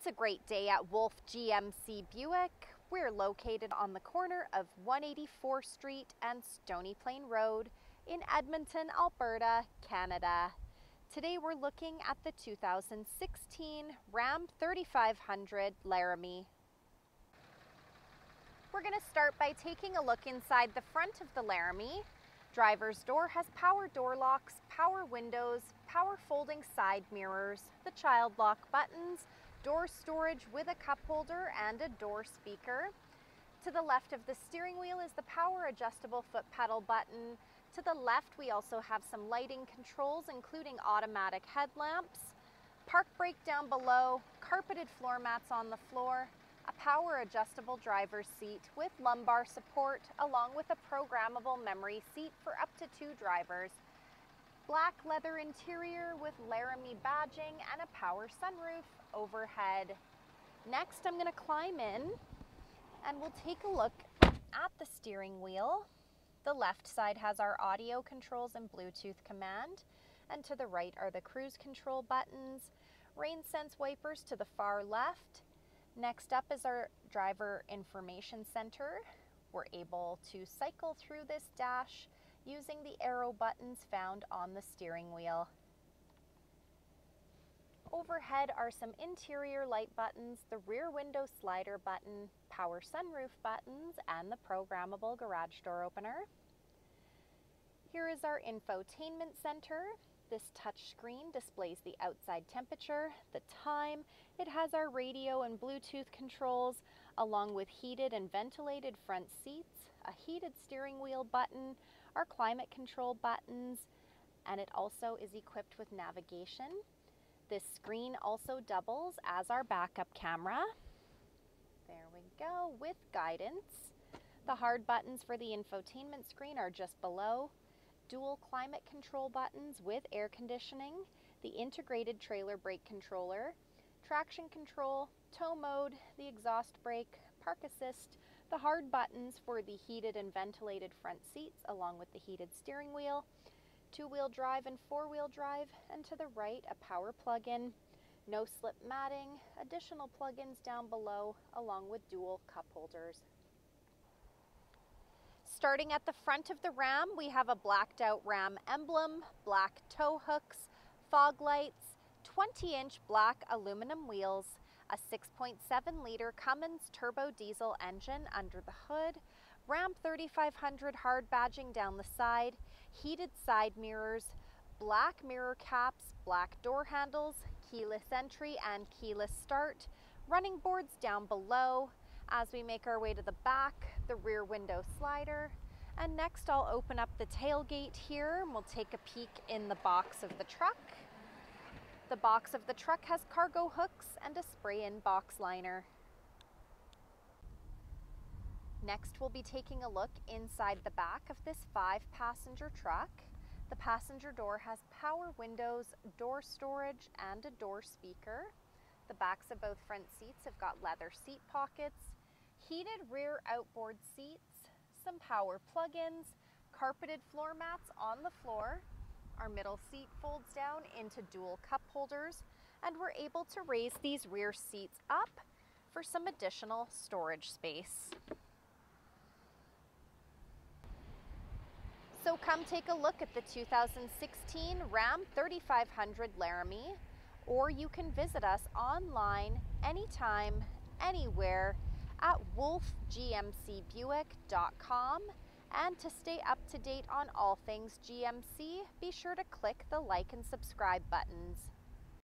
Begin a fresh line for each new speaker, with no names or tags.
It's a great day at Wolfe GMC Buick. We're located on the corner of 184 Street and Stony Plain Road in Edmonton, Alberta, Canada. Today we're looking at the 2016 Ram 3500 Laramie. We're going to start by taking a look inside the front of the Laramie. Driver's door has power door locks, power windows, power folding side mirrors, the child lock buttons, door storage with a cup holder and a door speaker. To the left of the steering wheel is the power adjustable foot pedal button. To the left, we also have some lighting controls, including automatic headlamps, park brake down below, carpeted floor mats on the floor, a power adjustable driver's seat with lumbar support, along with a programmable memory seat for up to two drivers, black leather interior with Laramie badging and a power sunroof overhead. Next, I'm gonna climb in and we'll take a look at the steering wheel. The left side has our audio controls and Bluetooth command, and to the right are the cruise control buttons, rain sense wipers to the far left. Next up is our driver information center. We're able to cycle through this dash using the arrow buttons found on the steering wheel. Overhead are some interior light buttons, the rear window slider button, power sunroof buttons, and the programmable garage door opener. Here is our infotainment center. This touchscreen displays the outside temperature, the time. It has our radio and Bluetooth controls, along with heated and ventilated front seats, a heated steering wheel button, our climate control buttons, and it also is equipped with navigation. This screen also doubles as our backup camera. There we go, with guidance. The hard buttons for the infotainment screen are just below. Dual climate control buttons with air conditioning, the integrated trailer brake controller, traction control, tow mode, the exhaust brake, park assist, the hard buttons for the heated and ventilated front seats along with the heated steering wheel, two-wheel drive and four-wheel drive, and to the right a power plug-in, no slip matting, additional plug-ins down below along with dual cup holders. Starting at the front of the Ram, we have a blacked out Ram emblem, black tow hooks, fog lights, 20 inch black aluminum wheels, a 6.7 liter Cummins turbo diesel engine under the hood, Ram 3500 hard badging down the side, heated side mirrors, black mirror caps, black door handles, keyless entry and keyless start, running boards down below. As we make our way to the back, the rear window slider, and next I'll open up the tailgate here and we'll take a peek in the box of the truck. The box of the truck has cargo hooks and a spray-in box liner. Next, we'll be taking a look inside the back of this five-passenger truck. The passenger door has power windows, door storage, and a door speaker. The backs of both front seats have got leather seat pockets, heated rear outboard seats, some power plug-ins, carpeted floor mats on the floor, our middle seat folds down into dual cup holders and we're able to raise these rear seats up for some additional storage space. So come take a look at the 2016 Ram 3500 Laramie or you can visit us online anytime, anywhere at wolfegmcbuick.com and to stay up to date on all things GMC, be sure to click the like and subscribe buttons.